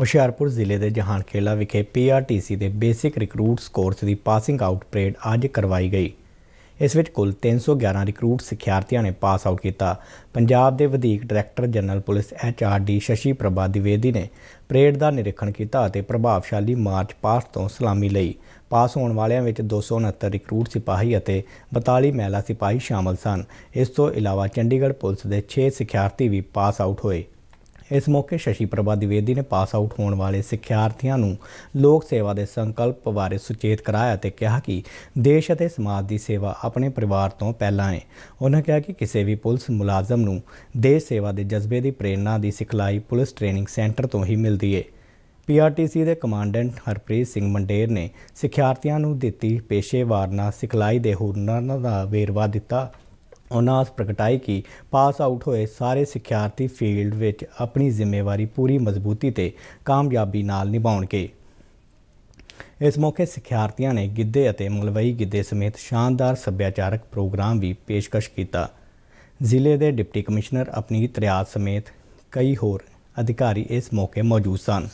ਹੁਸ਼ਿਆਰਪੁਰ ਜ਼ਿਲ੍ਹੇ ਦੇ ਜਹਾਨਖੇਲਾ ਵਿਖੇ ਪੀਆਰਟੀਸੀ ਦੇ ਬੇਸਿਕ ਰਿਕਰੂਟਸ ਕੋਰਸ ਦੀ ਪਾਸਿੰਗ ਆਊਟ ਪਰੇਡ ਅੱਜ ਕਰਵਾਈ ਗਈ। ਇਸ ਵਿੱਚ ਕੁੱਲ 311 ਰਿਕਰੂਟ ਸਿੱਖਿਆਰਥੀਆਂ ਨੇ ਪਾਸ ਆਊਟ ਕੀਤਾ। ਪੰਜਾਬ ਦੇ ਵਧੀਕ director general police HRD Shashi Prabha Dwivedi ਨੇ ਪਰੇਡ ਦਾ ਨਿਰੀਖਣ ਕੀਤਾ ਅਤੇ ਪ੍ਰਭਾਵਸ਼ਾਲੀ ਮਾਰਚ ਪਾਸਟ ਤੋਂ ਸਲਾਮੀ ਲਈ ਪਾਸ ਹੋਣ ਵਾਲਿਆਂ ਵਿੱਚ 269 ਰਿਕਰੂਟ ਸਿਪਾਹੀ ਅਤੇ 42 ਮਹਿਲਾ ਸਿਪਾਹੀ ਸ਼ਾਮਲ ਸਨ। ਇਸ ਤੋਂ ਇਲਾਵਾ ਚੰਡੀਗੜ੍ਹ ਪੁਲਿਸ ਦੇ 6 ਸਿੱਖਿਆਰਥੀ ਵੀ ਪਾਸ ਆਊਟ ਹੋਏ। ਇਸ ਮੌਕੇ ਸ਼ਸ਼ੀ ਪ੍ਰਭਾ ਦਿਵੇਦੀ ਨੇ ਪਾਸ ਆਊਟ ਹੋਣ ਵਾਲੇ ਸਿੱਖਿਆਰਥੀਆਂ ਨੂੰ ਲੋਕ ਸੇਵਾ ਦੇ ਸੰਕਲਪ ਬਾਰੇ ਸੁਚੇਤ ਕਰਾਇਆ ਤੇ ਕਿਹਾ ਕਿ ਦੇਸ਼ ਅਤੇ ਸਮਾਜ ਦੀ ਸੇਵਾ ਆਪਣੇ ਪਰਿਵਾਰ ਤੋਂ ਪਹਿਲਾਂ ਹੈ। ਉਹਨਾਂ ਕਿਹਾ ਕਿ ਕਿਸੇ ਵੀ ਪੁਲਿਸ ਮੁਲਾਜ਼ਮ ਨੂੰ ਦੇਸ਼ ਸੇਵਾ ਦੇ ਜਜ਼ਬੇ ਦੀ ਪ੍ਰੇਰਣਾ ਦੀ ਸਿਖਲਾਈ ਪੁਲਿਸ ਟ੍ਰੇਨਿੰਗ ਸੈਂਟਰ ਤੋਂ ਹੀ ਮਿਲਦੀ ਹੈ ਪੀਆਰਟੀਸੀ ਦੇ ਕਮਾਂਡੈਂਟ ਹਰਪ੍ਰੀਤ ਸਿੰਘ ਮੰਡੇਰ ਨੇ ਸਿੱਖਿਆਰਥੀਆਂ ਨੂੰ ਦਿੱਤੀ ਪੇਸ਼ੇਵਾਰਨਾ ਸਿਖਲਾਈ ਦੇ ਹੁਨਰ ਦਾ ਵੇਰਵਾ ਦਿੱਤਾ। ਉਹਨਾਂ ਪ੍ਰਗਟਾਈ ਕਿ ਪਾਸ ਆਊਟ ਹੋਏ ਸਾਰੇ ਸਿੱਖਿਆਰਥੀ ਫੀਲਡ ਵਿੱਚ ਆਪਣੀ ਜ਼ਿੰਮੇਵਾਰੀ ਪੂਰੀ ਮਜ਼ਬੂਤੀ ਤੇ ਕਾਮਯਾਬੀ ਨਾਲ ਨਿਭਾਉਣਗੇ। ਇਸ ਮੌਕੇ ਸਿੱਖਿਆਰਥੀਆਂ ਨੇ ਗਿੱਧੇ ਅਤੇ ਮਲਵਈ ਗਿੱਧੇ ਸਮੇਤ ਸ਼ਾਨਦਾਰ ਸੱਭਿਆਚਾਰਕ ਪ੍ਰੋਗਰਾਮ ਵੀ ਪੇਸ਼ਕਸ਼ ਕੀਤਾ। ਜ਼ਿਲ੍ਹੇ ਦੇ ਡਿਪਟੀ ਕਮਿਸ਼ਨਰ ਆਪਣੀ ਰਿਆਜ਼ ਸਮੇਤ ਕਈ ਹੋਰ ਅਧਿਕਾਰੀ ਇਸ ਮੌਕੇ ਮੌਜੂਦ ਸਨ।